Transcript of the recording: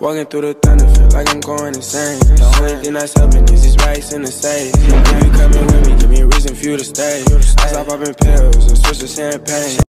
Walking through the thunder, feel like I'm going insane. The only thing that's helping is these racks in the safe. If you coming with me, give me a reason for you to stay. I stop popping pills and switch to champagne.